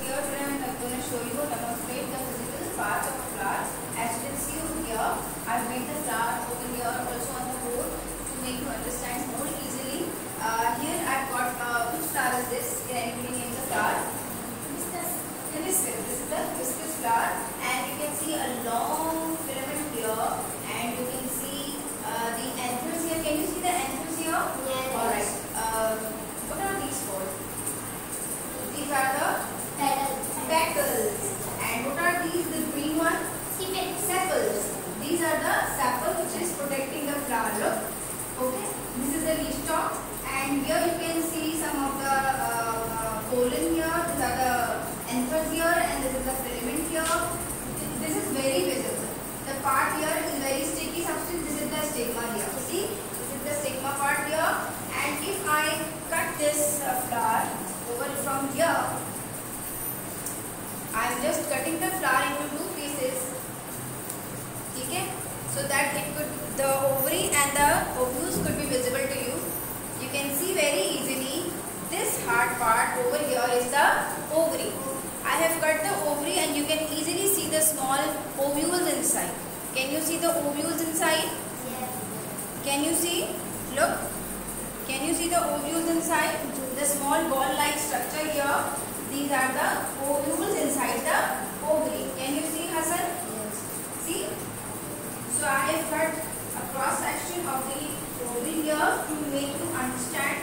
here today I'm going to show you demonstrate the physical parts of flower. As you can see over here, I've made the flower over here also on the board to make you understand more easily. Uh, here I've got uh, which flower is this? Can anybody name the flower? Hibiscus. This is the hibiscus flower anthers here and this is the filament here. This is very visible. The part here is very sticky substance. This is the stigma here. See? This is the stigma part here. And if I cut this uh, flower over from here, I am just cutting the flower into two pieces. Okay? So that it could the ovary and the ovules could be visible to you. You can see very easily this hard part over here is the ovules inside. Can you see the ovules inside? Yes. Can you see? Look. Can you see the ovules inside? The small ball-like structure here. These are the ovules inside the ovary. Can you see, Hasan? Yes. See? So I have cut a cross section of the ovary here to make you understand